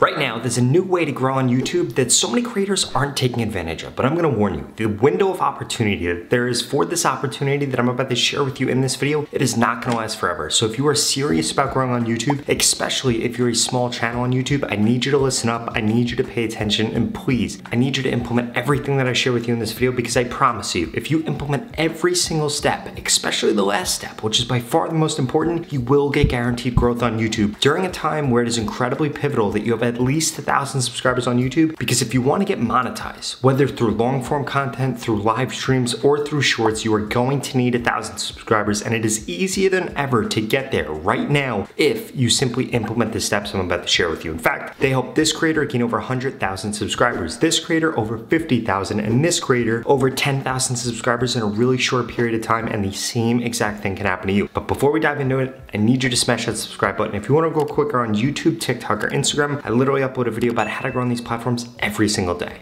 Right now, there's a new way to grow on YouTube that so many creators aren't taking advantage of, but I'm gonna warn you, the window of opportunity that there is for this opportunity that I'm about to share with you in this video, it is not gonna last forever. So if you are serious about growing on YouTube, especially if you're a small channel on YouTube, I need you to listen up, I need you to pay attention, and please, I need you to implement everything that I share with you in this video because I promise you, if you implement every single step, especially the last step, which is by far the most important, you will get guaranteed growth on YouTube during a time where it is incredibly pivotal that you have at least a thousand subscribers on YouTube because if you want to get monetized, whether through long form content, through live streams, or through shorts, you are going to need a thousand subscribers and it is easier than ever to get there right now if you simply implement the steps I'm about to share with you. In fact, they help this creator gain over 100,000 subscribers, this creator over 50,000, and this creator over 10,000 subscribers in a really short period of time and the same exact thing can happen to you. But before we dive into it, I need you to smash that subscribe button. If you want to go quicker on YouTube, TikTok, or Instagram, I literally upload a video about how to grow on these platforms every single day.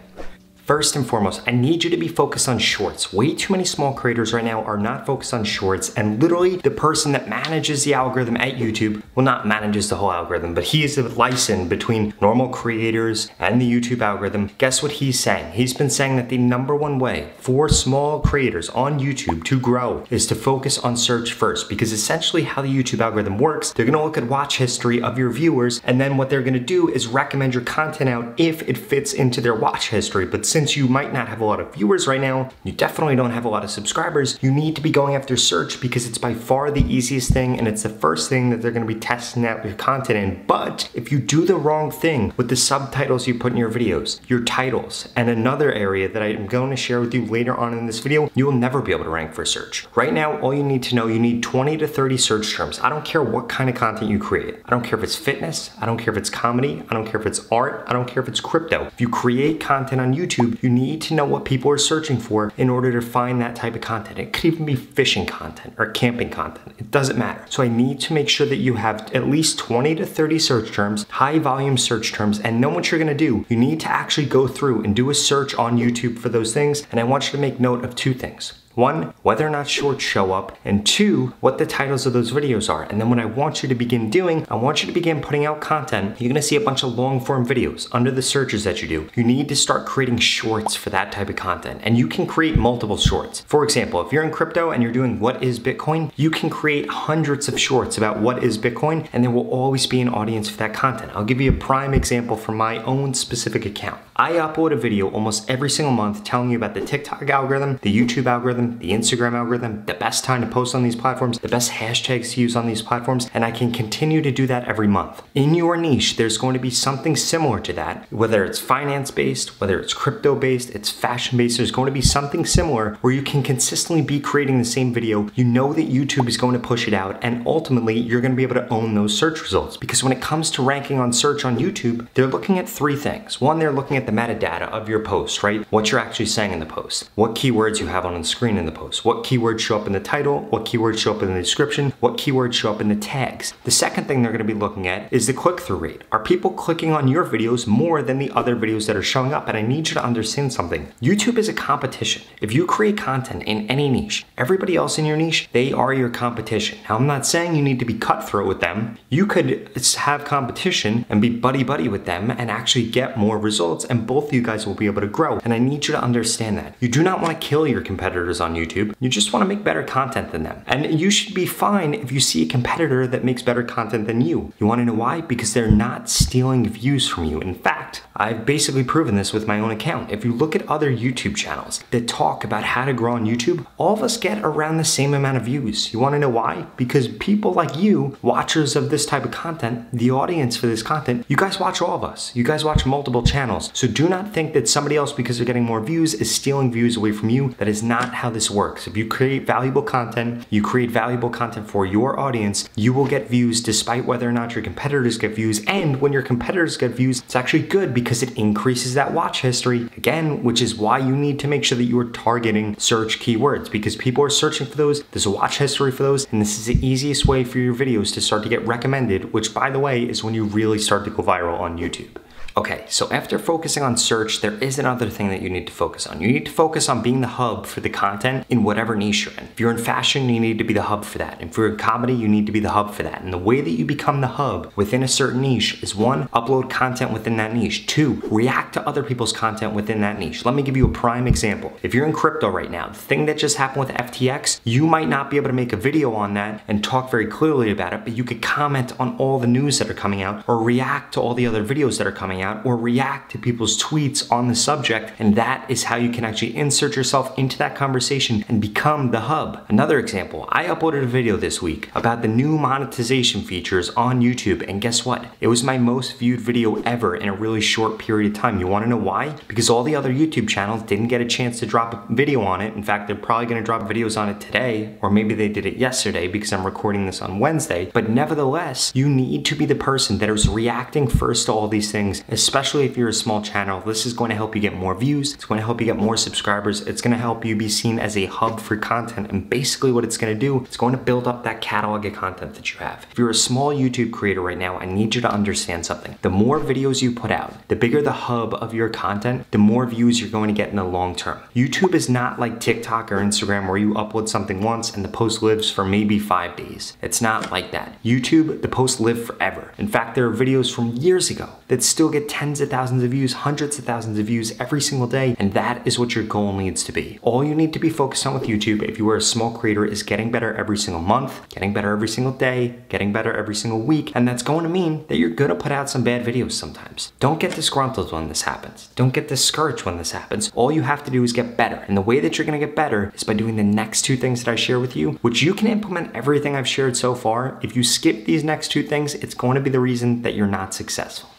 First and foremost, I need you to be focused on shorts. Way too many small creators right now are not focused on shorts and literally the person that manages the algorithm at YouTube, well not manages the whole algorithm, but he is the license between normal creators and the YouTube algorithm. Guess what he's saying? He's been saying that the number one way for small creators on YouTube to grow is to focus on search first because essentially how the YouTube algorithm works, they're gonna look at watch history of your viewers and then what they're gonna do is recommend your content out if it fits into their watch history. But since since you might not have a lot of viewers right now, you definitely don't have a lot of subscribers, you need to be going after search because it's by far the easiest thing and it's the first thing that they're gonna be testing out your content in. But if you do the wrong thing with the subtitles you put in your videos, your titles, and another area that I'm going to share with you later on in this video, you will never be able to rank for search. Right now, all you need to know, you need 20 to 30 search terms. I don't care what kind of content you create. I don't care if it's fitness, I don't care if it's comedy, I don't care if it's art, I don't care if it's crypto. If you create content on YouTube, YouTube, you need to know what people are searching for in order to find that type of content. It could even be fishing content or camping content. It doesn't matter. So I need to make sure that you have at least 20 to 30 search terms, high volume search terms, and know what you're gonna do. You need to actually go through and do a search on YouTube for those things. And I want you to make note of two things. One, whether or not shorts show up, and two, what the titles of those videos are. And then what I want you to begin doing, I want you to begin putting out content. You're gonna see a bunch of long form videos under the searches that you do. You need to start creating shorts for that type of content. And you can create multiple shorts. For example, if you're in crypto and you're doing what is Bitcoin, you can create hundreds of shorts about what is Bitcoin, and there will always be an audience for that content. I'll give you a prime example from my own specific account. I upload a video almost every single month telling you about the TikTok algorithm, the YouTube algorithm, the Instagram algorithm, the best time to post on these platforms, the best hashtags to use on these platforms, and I can continue to do that every month. In your niche, there's going to be something similar to that, whether it's finance based, whether it's crypto based, it's fashion based, there's going to be something similar where you can consistently be creating the same video. You know that YouTube is going to push it out, and ultimately, you're going to be able to own those search results. Because when it comes to ranking on search on YouTube, they're looking at three things. One, they're looking at the metadata of your post, right? What you're actually saying in the post, what keywords you have on the screen in the post, what keywords show up in the title, what keywords show up in the description, what keywords show up in the tags. The second thing they're gonna be looking at is the click-through rate. Are people clicking on your videos more than the other videos that are showing up? And I need you to understand something. YouTube is a competition. If you create content in any niche, everybody else in your niche, they are your competition. Now, I'm not saying you need to be cutthroat with them. You could have competition and be buddy-buddy with them and actually get more results and both of you guys will be able to grow. And I need you to understand that. You do not want to kill your competitors on YouTube. You just want to make better content than them. And you should be fine if you see a competitor that makes better content than you. You want to know why? Because they're not stealing views from you. In fact, I've basically proven this with my own account. If you look at other YouTube channels that talk about how to grow on YouTube, all of us get around the same amount of views. You want to know why? Because people like you, watchers of this type of content, the audience for this content, you guys watch all of us. You guys watch multiple channels. So do not think that somebody else, because they're getting more views, is stealing views away from you. That is not how this works works. If you create valuable content, you create valuable content for your audience, you will get views despite whether or not your competitors get views. And when your competitors get views, it's actually good because it increases that watch history. Again, which is why you need to make sure that you are targeting search keywords because people are searching for those. There's a watch history for those. And this is the easiest way for your videos to start to get recommended, which by the way, is when you really start to go viral on YouTube. Okay, so after focusing on search, there is another thing that you need to focus on. You need to focus on being the hub for the content in whatever niche you're in. If you're in fashion, you need to be the hub for that. If you're in comedy, you need to be the hub for that. And the way that you become the hub within a certain niche is one, upload content within that niche. Two, react to other people's content within that niche. Let me give you a prime example. If you're in crypto right now, the thing that just happened with FTX, you might not be able to make a video on that and talk very clearly about it, but you could comment on all the news that are coming out or react to all the other videos that are coming out or react to people's tweets on the subject. And that is how you can actually insert yourself into that conversation and become the hub. Another example, I uploaded a video this week about the new monetization features on YouTube. And guess what? It was my most viewed video ever in a really short period of time. You wanna know why? Because all the other YouTube channels didn't get a chance to drop a video on it. In fact, they're probably gonna drop videos on it today, or maybe they did it yesterday because I'm recording this on Wednesday. But nevertheless, you need to be the person that is reacting first to all these things, especially if you're a small channel. This is going to help you get more views. It's going to help you get more subscribers. It's going to help you be seen as a hub for content. And basically what it's going to do, it's going to build up that catalog of content that you have. If you're a small YouTube creator right now, I need you to understand something. The more videos you put out, the bigger the hub of your content, the more views you're going to get in the long term. YouTube is not like TikTok or Instagram where you upload something once and the post lives for maybe five days. It's not like that. YouTube, the posts live forever. In fact, there are videos from years ago that still get tens of thousands of views, hundreds of thousands of views every single day, and that is what your goal needs to be. All you need to be focused on with YouTube, if you are a small creator, is getting better every single month, getting better every single day, getting better every single week, and that's going to mean that you're gonna put out some bad videos sometimes. Don't get disgruntled when this happens. Don't get discouraged when this happens. All you have to do is get better. And the way that you're gonna get better is by doing the next two things that I share with you, which you can implement everything I've shared so far. If you skip these next two things, it's going to be the reason that you're not successful.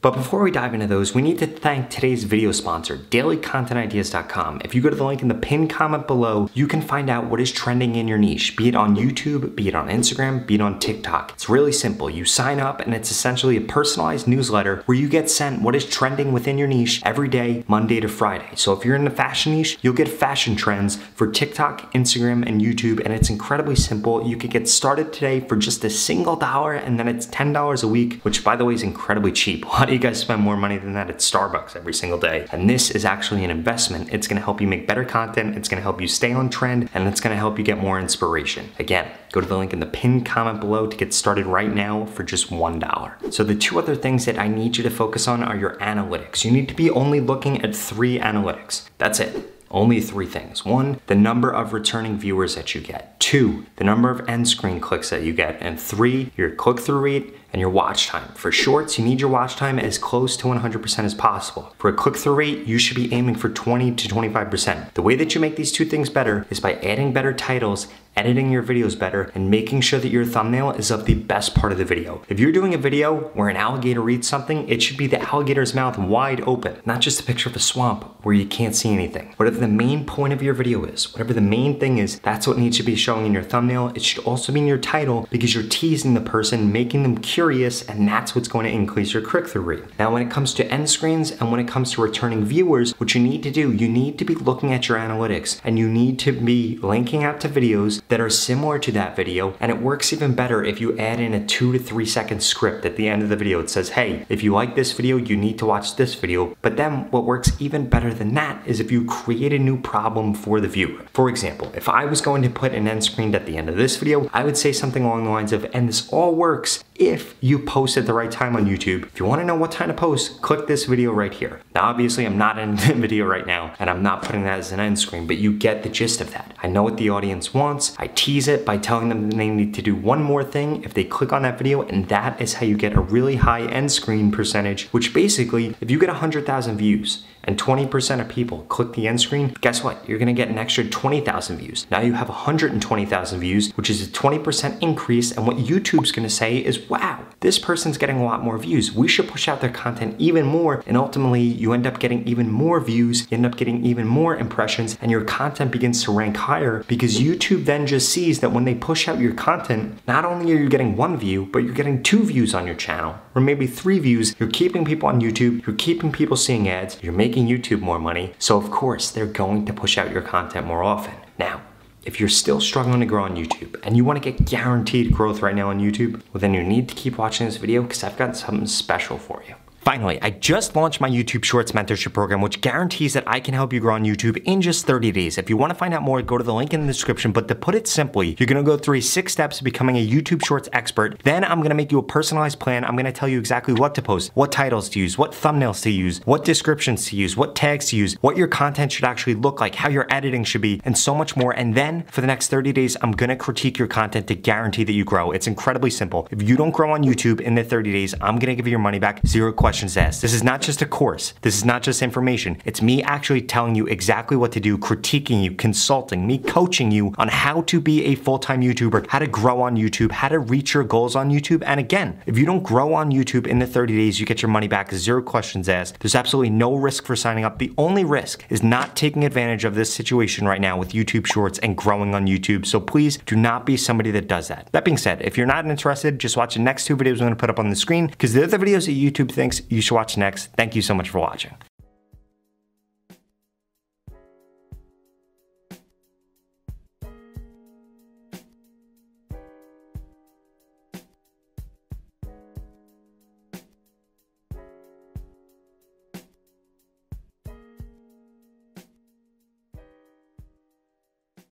But before we dive into those, we need to thank today's video sponsor, dailycontentideas.com. If you go to the link in the pinned comment below, you can find out what is trending in your niche, be it on YouTube, be it on Instagram, be it on TikTok. It's really simple. You sign up and it's essentially a personalized newsletter where you get sent what is trending within your niche every day, Monday to Friday. So if you're in the fashion niche, you'll get fashion trends for TikTok, Instagram, and YouTube, and it's incredibly simple. You can get started today for just a single dollar, and then it's $10 a week, which by the way is incredibly cheap. do you guys spend more money than that at Starbucks every single day? And this is actually an investment. It's gonna help you make better content, it's gonna help you stay on trend, and it's gonna help you get more inspiration. Again, go to the link in the pinned comment below to get started right now for just $1. So the two other things that I need you to focus on are your analytics. You need to be only looking at three analytics. That's it. Only three things. One, the number of returning viewers that you get. Two, the number of end screen clicks that you get. And three, your click through rate and your watch time. For shorts, you need your watch time as close to 100% as possible. For a click-through rate, you should be aiming for 20 to 25%. The way that you make these two things better is by adding better titles editing your videos better, and making sure that your thumbnail is of the best part of the video. If you're doing a video where an alligator reads something, it should be the alligator's mouth wide open, not just a picture of a swamp where you can't see anything. Whatever the main point of your video is, whatever the main thing is, that's what needs to be showing in your thumbnail. It should also be in your title because you're teasing the person, making them curious, and that's what's going to increase your click-through rate. Now, when it comes to end screens and when it comes to returning viewers, what you need to do, you need to be looking at your analytics and you need to be linking out to videos that are similar to that video and it works even better if you add in a two to three second script at the end of the video. It says, hey, if you like this video, you need to watch this video. But then what works even better than that is if you create a new problem for the viewer. For example, if I was going to put an end screen at the end of this video, I would say something along the lines of, and this all works if you post at the right time on YouTube. If you wanna know what time to post, click this video right here. Now, obviously I'm not in the video right now and I'm not putting that as an end screen, but you get the gist of that. I know what the audience wants. I tease it by telling them that they need to do one more thing if they click on that video and that is how you get a really high end screen percentage, which basically, if you get 100,000 views and 20% of people click the end screen, guess what? You're gonna get an extra 20,000 views. Now you have 120,000 views, which is a 20% increase. And what YouTube's gonna say is, wow, this person's getting a lot more views. We should push out their content even more. And ultimately, you end up getting even more views, you end up getting even more impressions, and your content begins to rank higher because YouTube then just sees that when they push out your content, not only are you getting one view, but you're getting two views on your channel, or maybe three views. You're keeping people on YouTube, you're keeping people seeing ads, you're making YouTube more money. So of course, they're going to push out your content more often. Now, if you're still struggling to grow on YouTube and you wanna get guaranteed growth right now on YouTube, well then you need to keep watching this video because I've got something special for you. Finally, I just launched my YouTube Shorts mentorship program, which guarantees that I can help you grow on YouTube in just 30 days. If you want to find out more, go to the link in the description. But to put it simply, you're going to go through six steps to becoming a YouTube Shorts expert. Then I'm going to make you a personalized plan. I'm going to tell you exactly what to post, what titles to use, what thumbnails to use, what descriptions to use, what tags to use, what your content should actually look like, how your editing should be, and so much more. And then for the next 30 days, I'm going to critique your content to guarantee that you grow. It's incredibly simple. If you don't grow on YouTube in the 30 days, I'm going to give you your money back, zero questions asked. This is not just a course. This is not just information. It's me actually telling you exactly what to do, critiquing you, consulting, me coaching you on how to be a full-time YouTuber, how to grow on YouTube, how to reach your goals on YouTube. And again, if you don't grow on YouTube in the 30 days, you get your money back, zero questions asked. There's absolutely no risk for signing up. The only risk is not taking advantage of this situation right now with YouTube Shorts and growing on YouTube. So please do not be somebody that does that. That being said, if you're not interested, just watch the next two videos I'm gonna put up on the screen because they're the videos that YouTube thinks you should watch next. Thank you so much for watching.